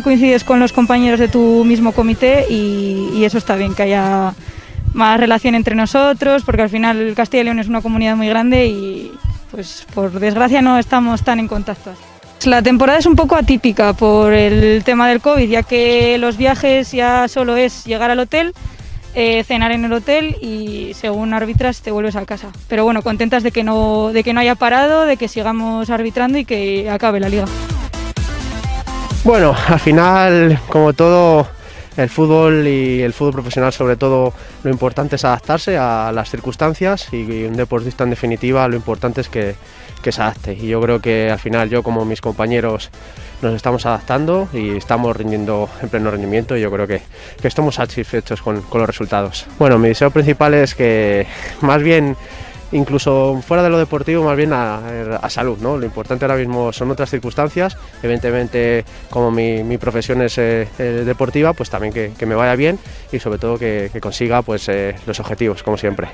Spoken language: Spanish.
coincides con los compañeros de tu mismo comité y, y eso está bien, que haya más relación entre nosotros, porque al final Castilla y León es una comunidad muy grande y pues por desgracia no estamos tan en contacto. La temporada es un poco atípica por el tema del COVID, ya que los viajes ya solo es llegar al hotel, eh, cenar en el hotel y según arbitras te vuelves a casa. Pero bueno, contentas de que no, de que no haya parado, de que sigamos arbitrando y que acabe la liga. Bueno, al final, como todo, el fútbol y el fútbol profesional sobre todo lo importante es adaptarse a las circunstancias y un deportista en definitiva lo importante es que, que se adapte y yo creo que al final yo como mis compañeros nos estamos adaptando y estamos rindiendo en pleno rendimiento y yo creo que, que estamos satisfechos con, con los resultados. Bueno, mi deseo principal es que más bien incluso fuera de lo deportivo, más bien a, salud. ¿no? Lo importante ahora mismo son otras circunstancias. Evidentemente, como mi, profesión es eh, eh, deportiva, pues también que, me vaya bien y sobre todo que, que consiga pues, eh, los objetivos, como siempre.